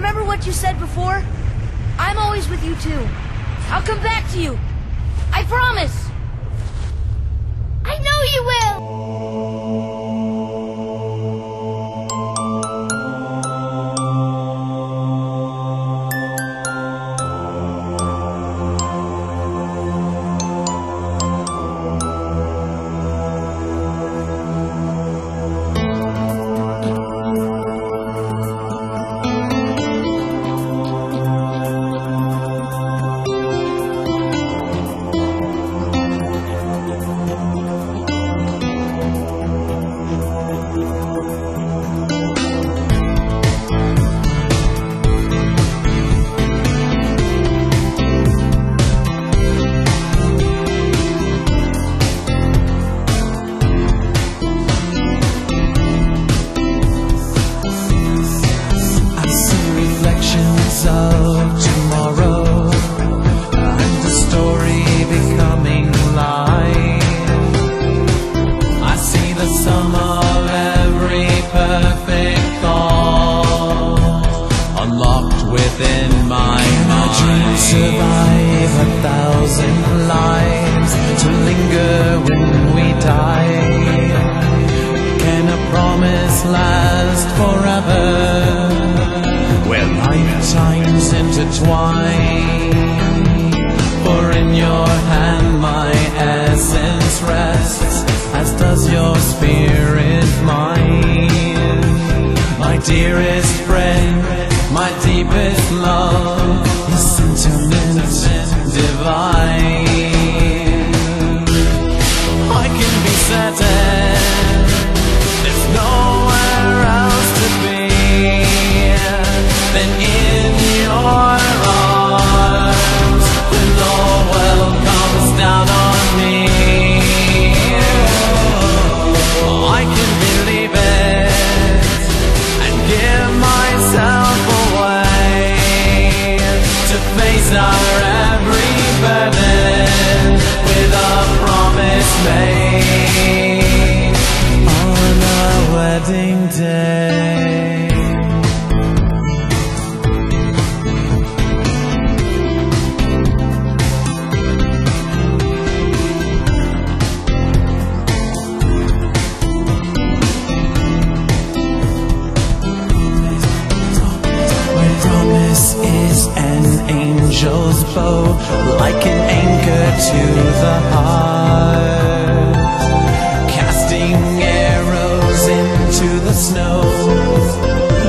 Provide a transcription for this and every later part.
remember what you said before? I'm always with you too. I'll come back to you. I promise. I know you will. My mind. Can survive a thousand lives to linger when we die? Can a promise last forever? Where lifetimes intertwine? For in your hand my essence rests, as does your spirit mine. My dearest friend, my deepest love, is sentiment divine. I can be certain there's nowhere else to be than in your angel's bow, like an anchor to the heart, casting arrows into the snow,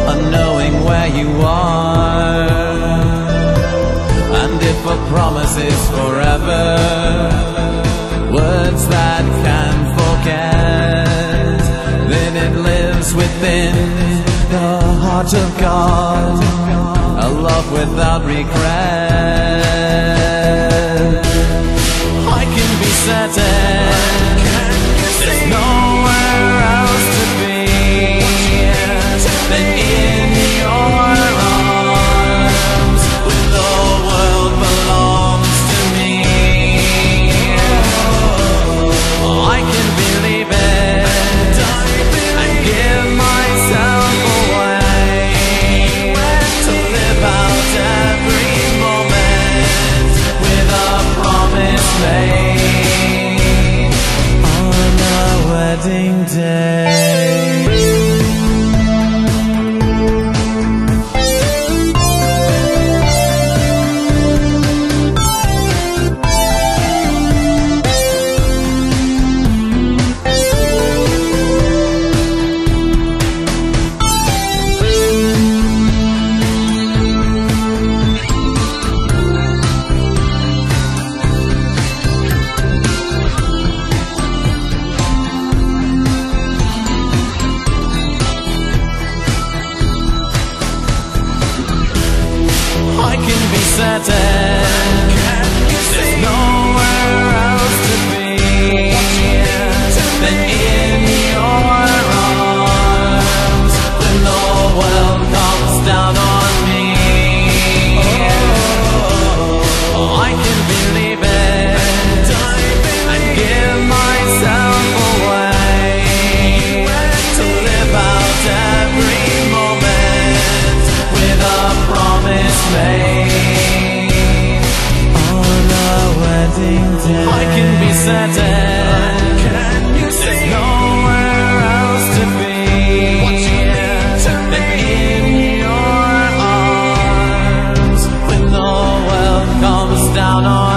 unknowing where you are. And if a promise is forever, words that can forget, then it lives within the heart of God, love without regret. I can be certain on.